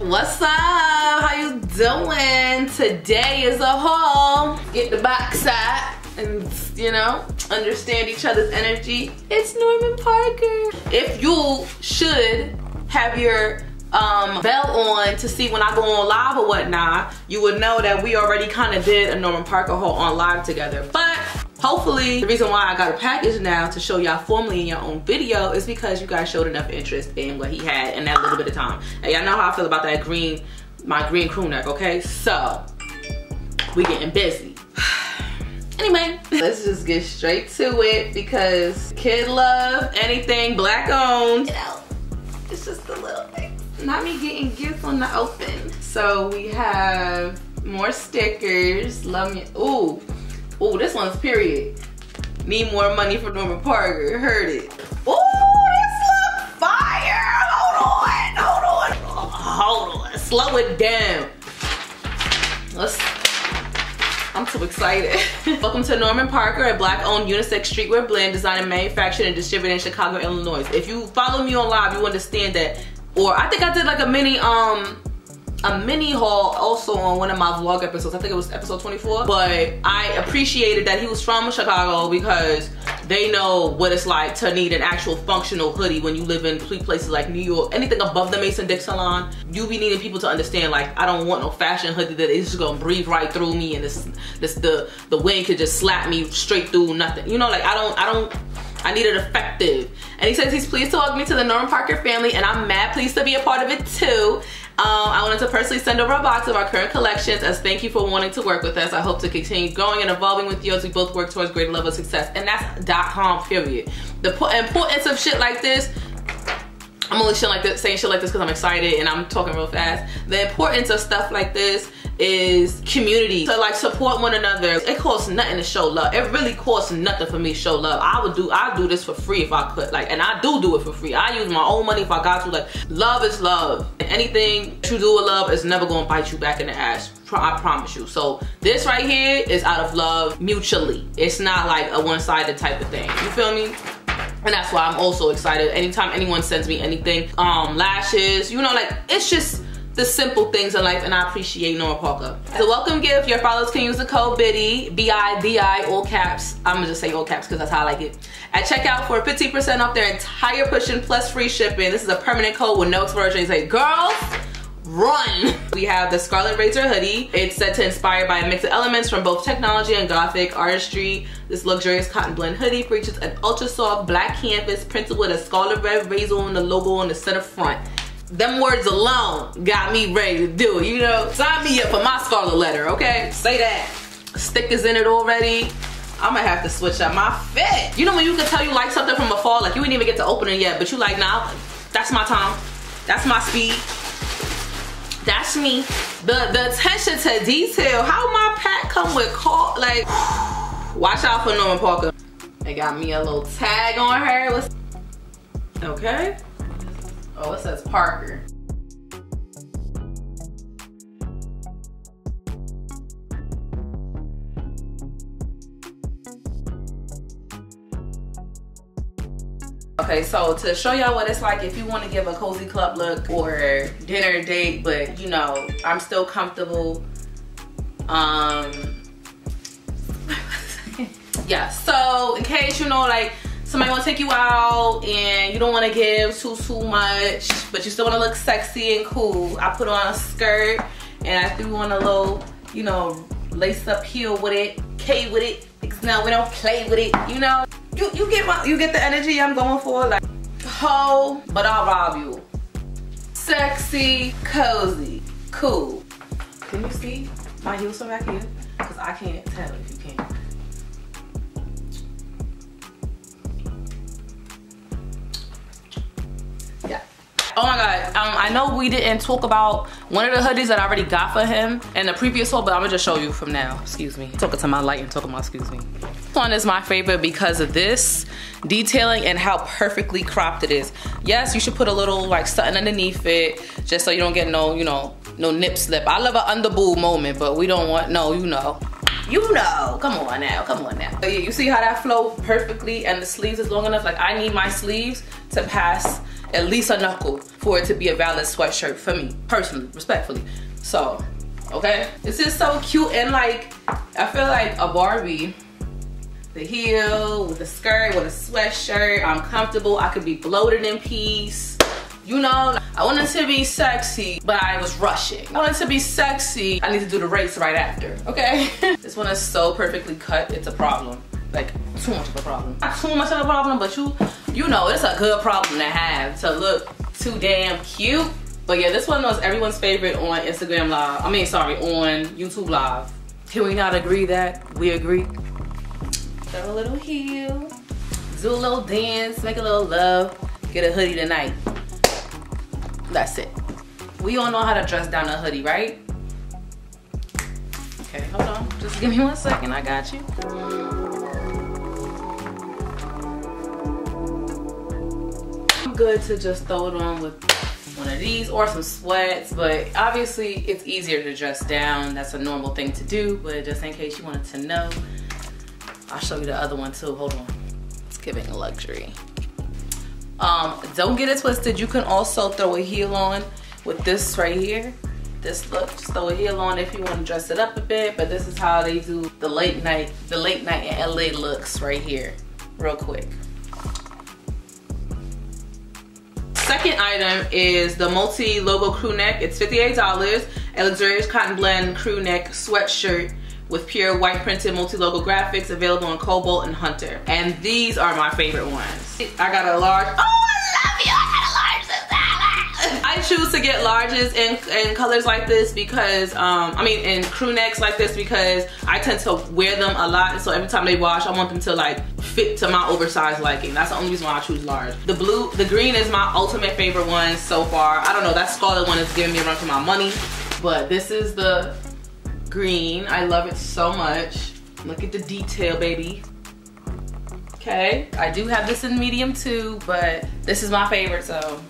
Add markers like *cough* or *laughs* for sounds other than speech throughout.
What's up? How you doing? Today is a haul. Get the box set and you know understand each other's energy. It's Norman Parker. If you should have your um, bell on to see when I go on live or whatnot, you would know that we already kind of did a Norman Parker haul on live together. But hopefully the reason why I got a package now to show y'all formally in your own video is because you guys showed enough interest in what he had in that little bit of time. And y'all know how I feel about that green, my green crew neck, okay? So, we getting busy. *sighs* anyway, let's just get straight to it because kid love, anything black owned, you know, it's just a little thing. Not me getting gifts on the open. So we have more stickers. Love me. Ooh, ooh, this one's period. Need more money for Norman Parker. Heard it. Ooh, this look fire. Hold on, hold on, hold on. Slow it down. Let's I'm too excited. *laughs* Welcome to Norman Parker, a black-owned unisex streetwear blend designed and manufactured and distributed in Chicago, Illinois. If you follow me on live, you understand that. Or I think I did like a mini um a mini haul also on one of my vlog episodes. I think it was episode 24. But I appreciated that he was from Chicago because they know what it's like to need an actual functional hoodie when you live in places like New York. Anything above the Mason-Dixon line, you be needing people to understand like I don't want no fashion hoodie that is just gonna breathe right through me and this this the the wind could just slap me straight through nothing. You know, like I don't I don't I need it effective. And he says he's pleased to welcome me to the Norman Parker family and I'm mad pleased to be a part of it too. Um, I wanted to personally send over a box of our current collections as thank you for wanting to work with us. I hope to continue growing and evolving with you as we both work towards greater level of success. And that's dot com period. The importance of shit like this I'm only shit like this, saying shit like this because I'm excited and I'm talking real fast. The importance of stuff like this is community to like support one another it costs nothing to show love it really costs nothing for me to show love i would do i do this for free if i could like and i do do it for free i use my own money if i got to like love is love anything you do with love is never gonna bite you back in the ass I promise you. So this right here is out of love mutually. It's not like a one-sided type of thing. You feel me? and that's why I'm also excited. Anytime anyone sends me anything, um, lashes, you know, like it's just the simple things in life and I appreciate Norman Parker. The welcome gift, your followers can use the code BIDI, B-I-D-I, all caps. I'm gonna just say all caps because that's how I like it. At checkout for 15% off their entire pushing plus free shipping. This is a permanent code with no expiration. Say, girls, run. We have the Scarlet Razor hoodie. It's said to inspire by a mix of elements from both technology and gothic artistry. This luxurious cotton blend hoodie features an ultra soft black canvas printed with a scarlet red razor on the logo on the center front them words alone got me ready to do it. You know, sign me up for my scarlet letter, okay? Say that. Stickers in it already. I'm gonna have to switch up my fit. You know when you can tell you like something from afar, like you didn't even get to open it yet, but you like, now, that's my time. That's my speed. That's me. The the attention to detail. How my pack come with call like *sighs* watch out for Norman Parker. They got me a little tag on her. Okay. Oh, it says Parker. Okay, so to show y'all what it's like if you want to give a cozy club look or dinner date, but you know, I'm still comfortable. Um, *laughs* yeah, so in case you know, like somebody want to take you out and you don't want to give too too much but you still want to look sexy and cool. I put on a skirt and i threw on a little you know lace up heel with it k with it. Because now we don't play with it you know? You you get my you get the energy i'm going for like ho but i'll rob you. Sexy cozy cool. Can you see my heels are back here? Because i can't tell if you can Oh my god, um, I know we didn't talk about one of the hoodies that I already got for him in the previous haul, but I'm gonna just show you from now. Excuse me. Talking to my light and talking about excuse me. This one is my favorite because of this detailing and how perfectly cropped it is. Yes, you should put a little like something underneath it just so you don't get no, you know, no nip slip. I love an underboob moment, but we don't want, no, you know. You know, come on now, come on now. You see how that flow perfectly and the sleeves is long enough? Like I need my sleeves to pass at least a knuckle for it to be a valid sweatshirt for me, personally, respectfully. So, okay? This is so cute and like, I feel like a Barbie. The heel with the skirt, with a sweatshirt. I'm comfortable. I could be bloated in peace. You know, I wanted to be sexy, but I was rushing. I wanted to be sexy. I need to do the race right after, okay? *laughs* this one is so perfectly cut, it's a problem. Like, too much of a problem. Not too much of a problem, but you, you know, it's a good problem to have, to look too damn cute. But yeah, this one was everyone's favorite on Instagram Live. I mean, sorry, on YouTube Live. Can we not agree that we agree? Throw a little heel, do a little dance, make a little love, get a hoodie tonight. That's it. We all know how to dress down a hoodie, right? Okay, hold on. Just give me one second. I got you. Good to just throw it on with one of these or some sweats, but obviously it's easier to dress down. That's a normal thing to do, but just in case you wanted to know, I'll show you the other one too. Hold on. It's giving a luxury. Um, don't get it twisted. You can also throw a heel on with this right here. This look, just throw a heel on if you want to dress it up a bit. But this is how they do the late night, the late night in LA looks right here, real quick. Second item is the multi-logo crew neck. It's $58. A luxurious cotton blend crew neck sweatshirt with pure white printed multi-logo graphics available in Cobalt and Hunter. And these are my favorite ones. I got a large, oh I choose to get larges in, in colors like this because, um, I mean in crew necks like this because I tend to wear them a lot. So every time they wash, I want them to like fit to my oversized liking. That's the only reason why I choose large. The blue, the green is my ultimate favorite one so far. I don't know, that scarlet one is giving me a run for my money. But this is the green. I love it so much. Look at the detail, baby. Okay, I do have this in medium too, but this is my favorite, so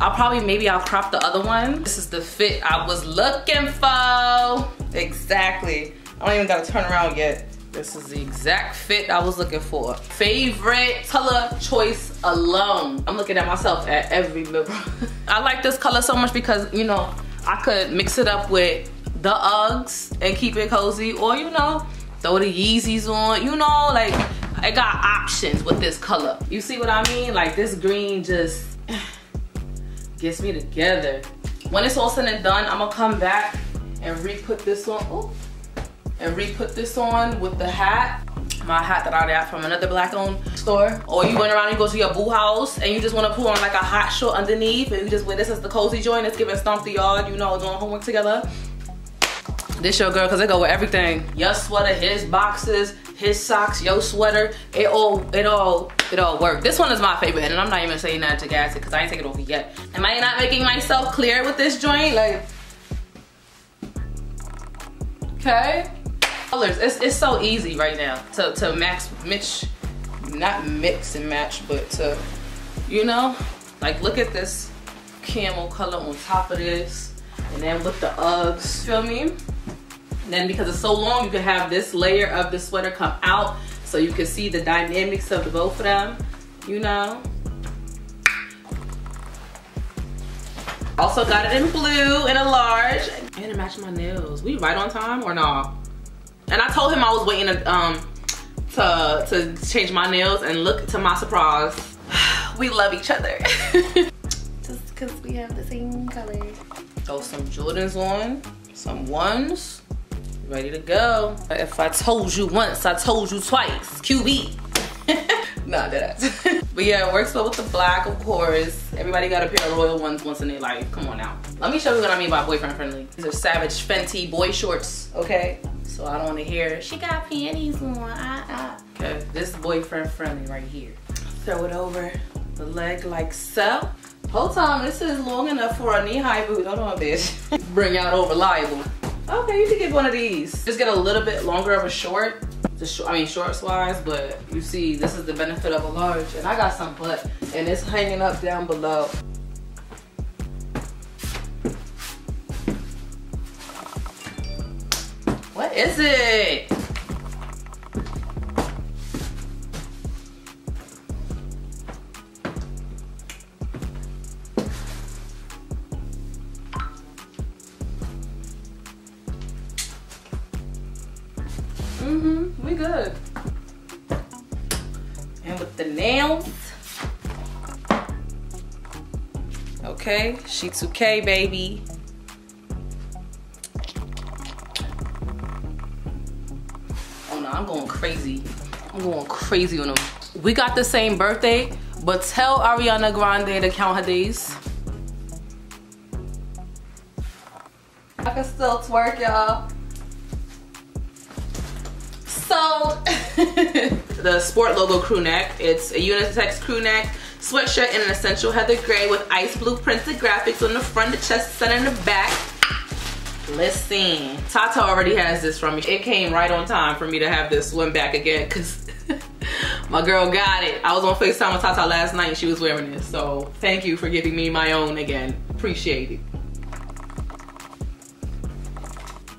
I'll probably, maybe I'll crop the other one. This is the fit I was looking for. Exactly. I don't even gotta turn around yet. This is the exact fit I was looking for. Favorite color choice alone. I'm looking at myself at every mirror. *laughs* I like this color so much because, you know, I could mix it up with the Uggs and keep it cozy or you know throw the Yeezys on you know like I got options with this color you see what I mean like this green just gets me together when it's all said and done I'm gonna come back and re-put this on and re-put this on with the hat my hat that I got from another black owned store. Or you went around, and go to your boo house and you just wanna put on like a hot shirt underneath and you just wear this as the cozy joint. It's giving stomp the yard, you know, doing homework together. This your girl, cause they go with everything. Your sweater, his boxes, his socks, your sweater. It all, it all, it all worked. This one is my favorite, and I'm not even saying that to gas it, cause I ain't taking it off yet. Am I not making myself clear with this joint? Like, okay. Colors, it's, it's so easy right now to, to max, mix, not mix and match, but to, you know, like look at this camel color on top of this. And then with the Uggs, feel me? Then because it's so long, you can have this layer of the sweater come out so you can see the dynamics of the both of them, you know. Also got it in blue in a large. And it matched my nails. We right on time or no? And I told him I was waiting to, um, to, to change my nails and look to my surprise. *sighs* we love each other. *laughs* Just because we have the same color. Throw some Jordans on, some ones ready to go. If I told you once, I told you twice. QB. *laughs* nah, that. *laughs* but yeah, it works well with the black, of course. Everybody got a pair of royal ones once in their life. Come on now. Let me show you what I mean by boyfriend friendly. These are Savage Fenty boy shorts, okay? So I don't want to hear, she got panties on, ah, ah. Okay, this boyfriend friendly right here. Throw it over the leg like so. Whole time, this is long enough for a knee-high boot. Hold on, bitch. *laughs* Bring out over liable. Okay, you can get one of these. Just get a little bit longer of a short. Just, I mean, shorts wise, but you see, this is the benefit of a large. And I got some butt, and it's hanging up down below. What is it? And with the nails. Okay, She2K baby. Oh no, I'm going crazy. I'm going crazy on them. We got the same birthday, but tell Ariana Grande to count her days. I can still twerk, y'all. So, *laughs* the sport logo crew neck. It's a unisex crew neck, sweatshirt in an essential heather gray with ice blue printed graphics on the front, the chest, center, and the back. Listen, Tata already has this from me. It came right on time for me to have this one back again because *laughs* my girl got it. I was on FaceTime with Tata last night and she was wearing this. So thank you for giving me my own again. Appreciate it.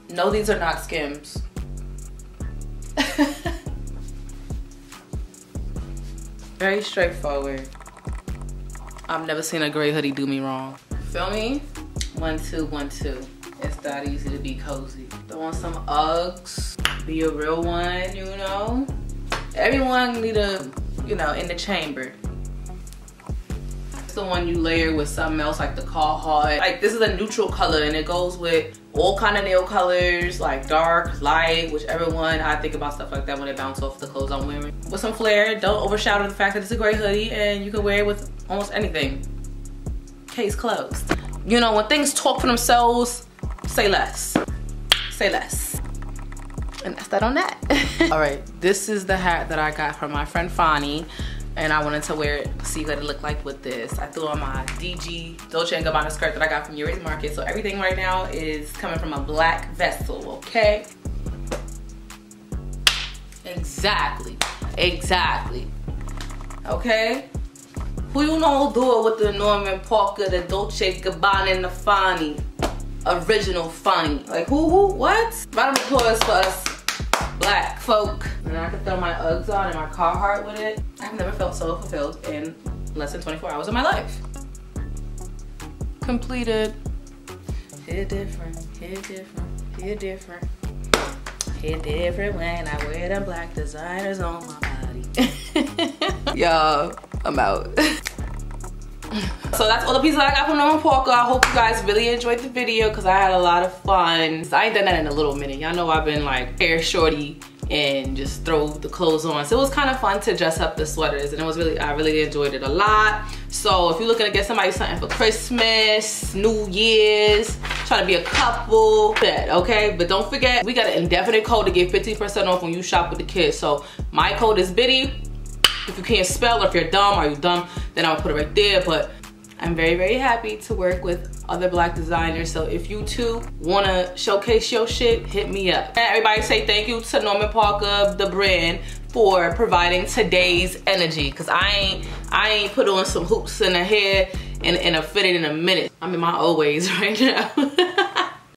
No, these are not Skims. *laughs* Very straightforward. I've never seen a gray hoodie do me wrong. Feel me? One, two, one, two. It's that easy to be cozy. Throw on some Uggs. Be a real one, you know? Everyone need a, you know, in the chamber. It's the one you layer with something else like the Carhartt. Like this is a neutral color and it goes with all kind of nail colors, like dark, light, whichever one. I think about stuff like that when it bounce off the clothes I'm wearing. With some flair, don't overshadow the fact that it's a gray hoodie and you can wear it with almost anything. Case closed. You know, when things talk for themselves, say less. Say less. And that's that on that. *laughs* All right, this is the hat that I got from my friend Fani and I wanted to wear it, see what it looked like with this. I threw on my DG Dolce & Gabbana skirt that I got from Uri's Market. So everything right now is coming from a black vessel, okay? Exactly, exactly, okay? Who you know do it with the Norman Parker, the Dolce & Gabbana, and the Fani? Original Fani. Like who, who, what? Round of applause for us black folk. And I could throw my Uggs on and my Carhartt with it. I've never felt so fulfilled in less than 24 hours of my life. Completed. Hit different, hit different, hit different. Hit different when I wear them black designers on my body. *laughs* Y'all, I'm out. *laughs* *laughs* so that's all the pieces I got from Norman Parker. I hope you guys really enjoyed the video because I had a lot of fun. I ain't done that in a little minute. Y'all know I've been like hair shorty and just throw the clothes on. So it was kind of fun to dress up the sweaters and it was really, I really enjoyed it a lot. So if you're looking to get somebody something for Christmas, New Year's, trying to be a couple, that, okay? But don't forget, we got an indefinite code to get 50% off when you shop with the kids. So my code is Bidi. If you can't spell or if you're dumb or you dumb, then I'll put it right there. But I'm very, very happy to work with other black designers. So if you too wanna showcase your shit, hit me up. Everybody say thank you to Norman Parker, the brand, for providing today's energy. Cause I ain't, I ain't put on some hoops in the hair and, and a fitted in a minute. I'm in my old ways *laughs* right now. *laughs*